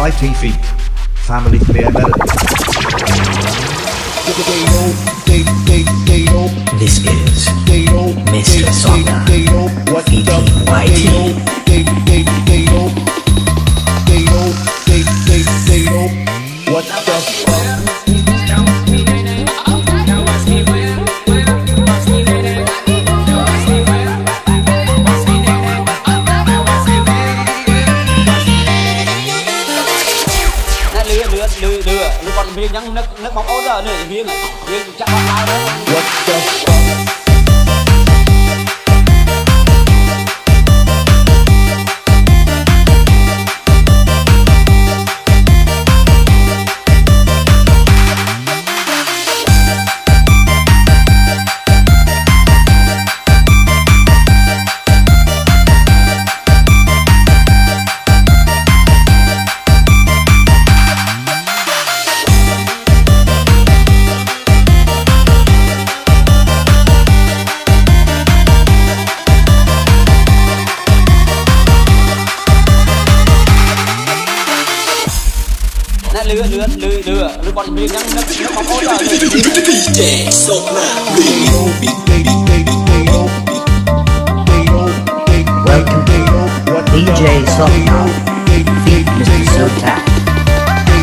Mighty Feet, Family Melody. This is Mr. Sokna featuring YT. នេះគាត់រៀងយ៉ាងនឹកនឹកបងប្អូននេះរៀងរៀងចាក់បាត់ឡើង nè lừa lừa lừa lừa lừa còn viên nhắn nước nước bóng ố đó nữa DJ Sokna Welcome to DJ Sokna feat. Mr. Sota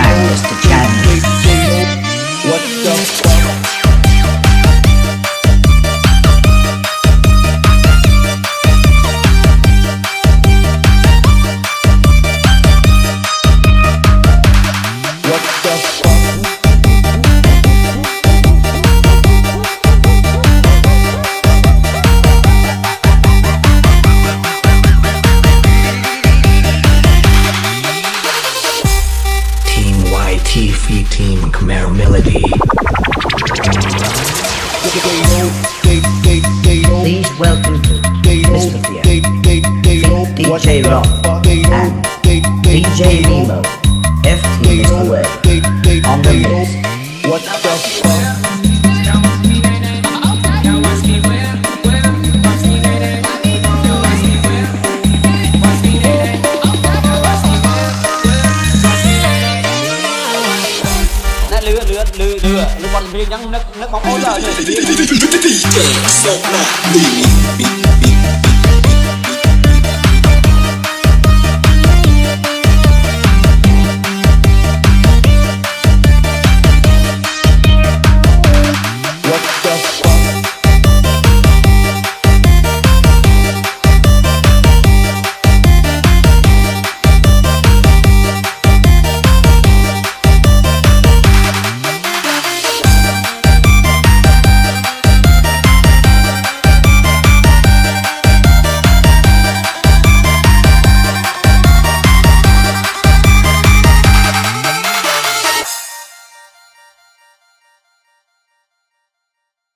and Mr. Chan. What the fuck? Team Khmer Melody. Please welcome to Mr. Fear, DJ Rock, and DJ Nemo. FT Mr. Way on the list. What the fuck? ลือเดือลูกบอลเพียงยังนึกนึกของโอ้เลยเย